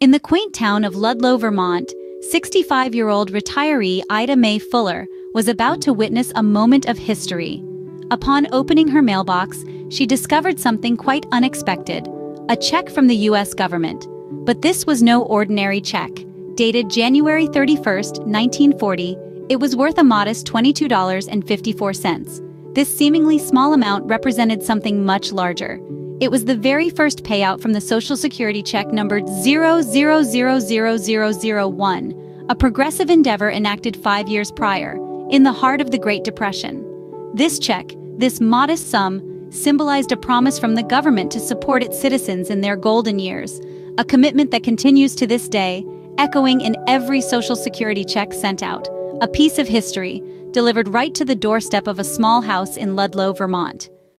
In the quaint town of Ludlow, Vermont, 65-year-old retiree Ida May Fuller was about to witness a moment of history. Upon opening her mailbox, she discovered something quite unexpected, a check from the U.S. government. But this was no ordinary check. Dated January 31, 1940, it was worth a modest $22.54. This seemingly small amount represented something much larger. It was the very first payout from the Social Security check numbered 00000001, a progressive endeavor enacted five years prior, in the heart of the Great Depression. This check, this modest sum, symbolized a promise from the government to support its citizens in their golden years, a commitment that continues to this day, echoing in every Social Security check sent out, a piece of history delivered right to the doorstep of a small house in Ludlow, Vermont.